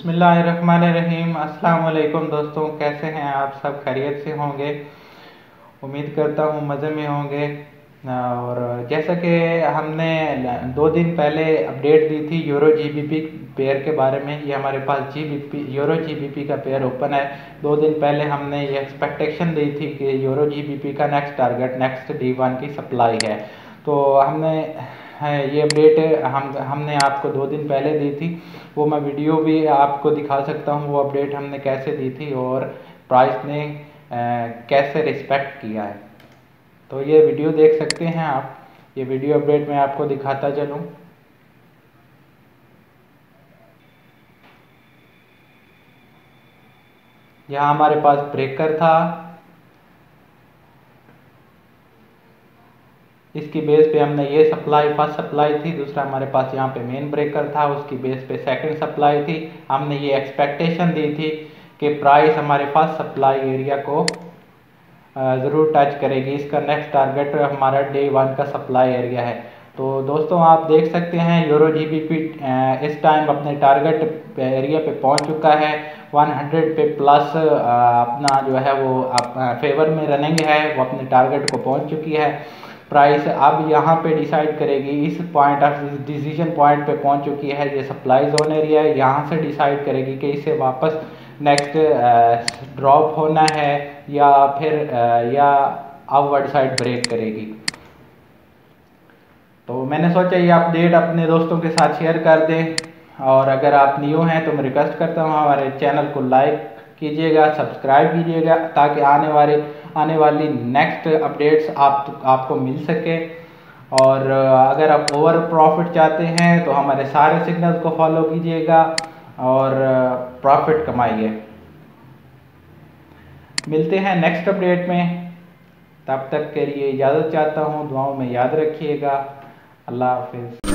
अस्सलाम वालेकुम दोस्तों, कैसे हैं आप सब? खैरियत से होंगे। उम्मीद करता हूँ मज़े में होंगे। और जैसा कि हमने दो दिन पहले अपडेट दी थी यूरो जीबीपी पेयर के बारे में। ये हमारे पास जीबीपी, यूरो जीबीपी का पेयर ओपन है। दो दिन पहले हमने ये एक्सपेक्टेशन दी थी कि यूरो जीबीपी का next target next D one की सप्लाई है। तो हमने है, ये अपडेट हम, हमने आपको दो दिन पहले दी थी, वो मैं वीडियो भी आपको दिखा सकता हूँ, वो अपडेट हमने कैसे दी थी और प्राइस ने कैसे रिस्पेक्ट किया है। तो ये वीडियो देख सकते हैं आप, ये वीडियो अपडेट मैं आपको दिखाता चलूँ। यहाँ हमारे पास ब्रेकर था। इसकी बेस पे हमने ये सप्लाई फ़र्स्ट सप्लाई थी, दूसरा हमारे पास यहाँ पे मेन ब्रेकर था, उसकी बेस पे सेकंड सप्लाई थी। हमने ये एक्सपेक्टेशन दी थी कि प्राइस हमारे फ़र्स्ट सप्लाई एरिया को ज़रूर टच करेगी। इसका नेक्स्ट टारगेट हमारा डे वन का सप्लाई एरिया है। तो दोस्तों, आप देख सकते हैं यूरो जी इस टाइम अपने टारगेट एरिया पे पहुँच चुका है। 100 पे प्लस अपना जो है वो फेवर में रनिंग है, वो अपने टारगेट को पहुँच चुकी है। प्राइस अब यहाँ पे डिसाइड करेगी इस पॉइंट ऑफ़ डिसीज़न पॉइंट पे पहुँच चुकी है ये सप्लाई जोन एरिया है यहाँ से डिसाइड करेगी कि इसे वापस नेक्स्ट ड्रॉप होना है या फिर uh, या अपवर्ड साइड ब्रेक करेगी। तो मैंने सोचा ये अपडेट अपने दोस्तों के साथ शेयर कर दें और अगर आप न्यू हैं तो मैं रिक्वेस्ट करता हूँ हमारे चैनल को लाइक कीजिएगा, सब्सक्राइब कीजिएगा, ताकि आने वाले, आने वाली नेक्स्ट अपडेट्स आप, आपको मिल सके। और, अगर आप ओवर प्रॉफिट चाहते हैं तो हमारे सारे सिग्नल को फॉलो कीजिएगा और प्रॉफिट कमाइए। मिलते हैं नेक्स्ट अपडेट में। तब तक के लिए इजाज़त चाहता हूँ, दुआओं में याद रखिएगा। अल्लाह हाफिज़।